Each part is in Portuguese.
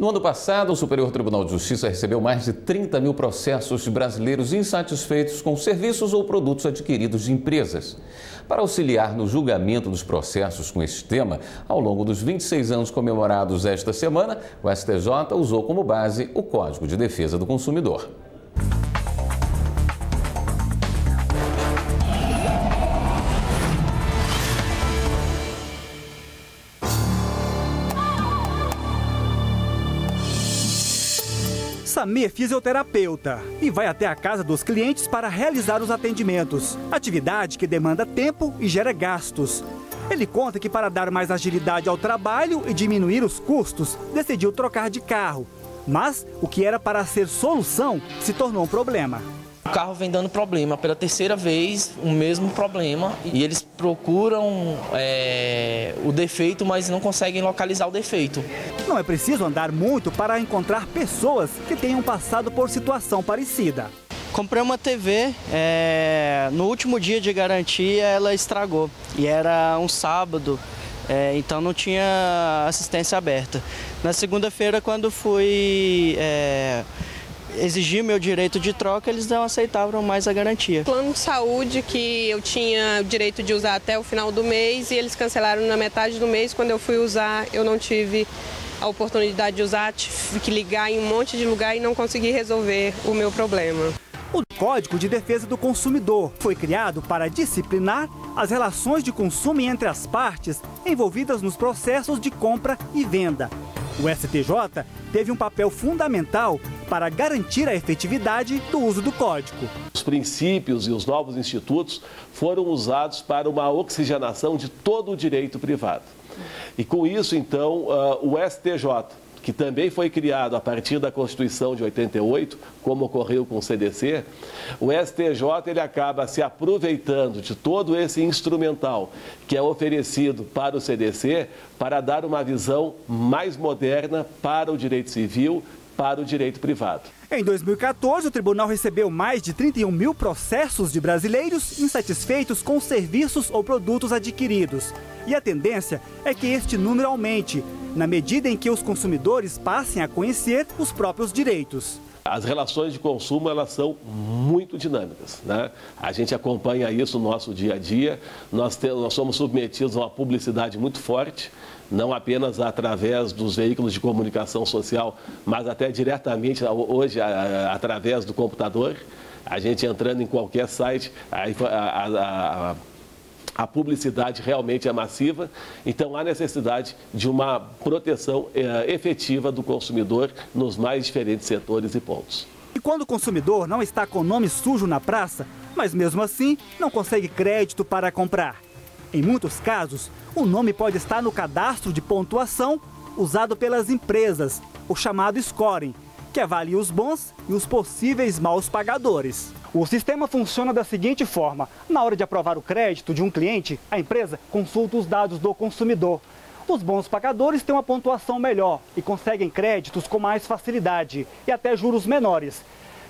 No ano passado, o Superior Tribunal de Justiça recebeu mais de 30 mil processos de brasileiros insatisfeitos com serviços ou produtos adquiridos de empresas. Para auxiliar no julgamento dos processos com este tema, ao longo dos 26 anos comemorados esta semana, o STJ usou como base o Código de Defesa do Consumidor. Samir é fisioterapeuta e vai até a casa dos clientes para realizar os atendimentos. Atividade que demanda tempo e gera gastos. Ele conta que para dar mais agilidade ao trabalho e diminuir os custos, decidiu trocar de carro. Mas o que era para ser solução se tornou um problema. O carro vem dando problema pela terceira vez, o mesmo problema, e eles procuram é, o defeito, mas não conseguem localizar o defeito. Não é preciso andar muito para encontrar pessoas que tenham passado por situação parecida. Comprei uma TV, é, no último dia de garantia ela estragou e era um sábado, é, então não tinha assistência aberta. Na segunda-feira, quando fui é, exigir meu direito de troca, eles não aceitavam mais a garantia. Plano de saúde que eu tinha o direito de usar até o final do mês e eles cancelaram na metade do mês. Quando eu fui usar, eu não tive a oportunidade de usar, tive que ligar em um monte de lugar e não consegui resolver o meu problema. O Código de Defesa do Consumidor foi criado para disciplinar as relações de consumo entre as partes envolvidas nos processos de compra e venda. O STJ teve um papel fundamental para garantir a efetividade do uso do código. Os princípios e os novos institutos foram usados para uma oxigenação de todo o direito privado. E com isso, então, uh, o STJ, que também foi criado a partir da Constituição de 88, como ocorreu com o CDC, o STJ ele acaba se aproveitando de todo esse instrumental que é oferecido para o CDC para dar uma visão mais moderna para o direito civil para o direito privado. Em 2014, o tribunal recebeu mais de 31 mil processos de brasileiros insatisfeitos com serviços ou produtos adquiridos. E a tendência é que este número aumente, na medida em que os consumidores passem a conhecer os próprios direitos. As relações de consumo elas são muito dinâmicas. Né? A gente acompanha isso no nosso dia a dia. Nós, temos, nós somos submetidos a uma publicidade muito forte não apenas através dos veículos de comunicação social, mas até diretamente hoje através do computador. A gente entrando em qualquer site, a, a, a, a publicidade realmente é massiva, então há necessidade de uma proteção é, efetiva do consumidor nos mais diferentes setores e pontos. E quando o consumidor não está com o nome sujo na praça, mas mesmo assim não consegue crédito para comprar? Em muitos casos, o nome pode estar no cadastro de pontuação usado pelas empresas, o chamado scoring, que avalia os bons e os possíveis maus pagadores. O sistema funciona da seguinte forma: na hora de aprovar o crédito de um cliente, a empresa consulta os dados do consumidor. Os bons pagadores têm uma pontuação melhor e conseguem créditos com mais facilidade e até juros menores.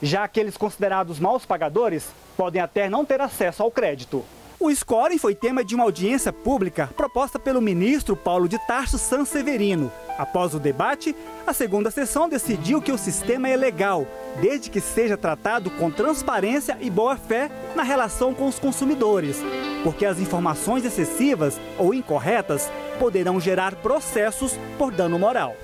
Já aqueles considerados maus pagadores podem até não ter acesso ao crédito. O scoring foi tema de uma audiência pública proposta pelo ministro Paulo de Tarso Sanseverino. Após o debate, a segunda sessão decidiu que o sistema é legal, desde que seja tratado com transparência e boa-fé na relação com os consumidores, porque as informações excessivas ou incorretas poderão gerar processos por dano moral.